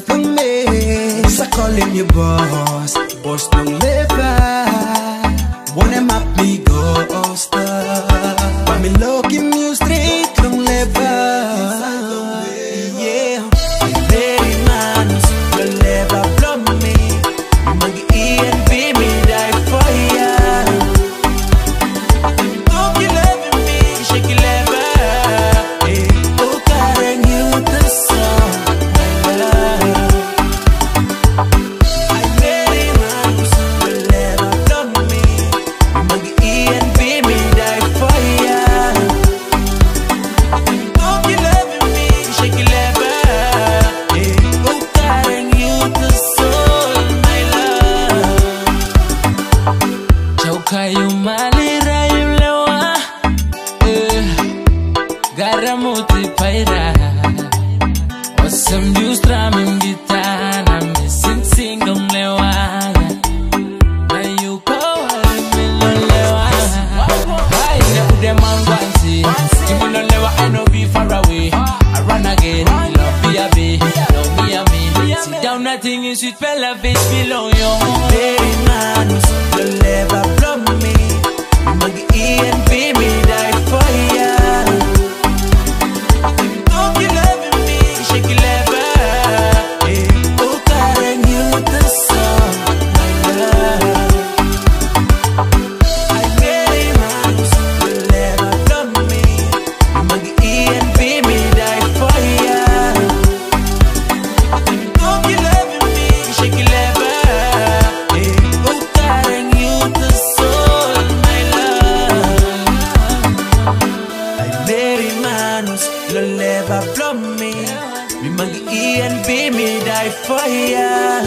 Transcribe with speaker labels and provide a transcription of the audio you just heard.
Speaker 1: life with me So call him your boss Boss don't live Wanna map me go star But me look you straight Don't
Speaker 2: live Know be far away. I run again. Love be a be Love me a Sit down nothing is sweet. Fella face below you
Speaker 1: manos, lo leva from me Mi mag-iyan, be me die for ya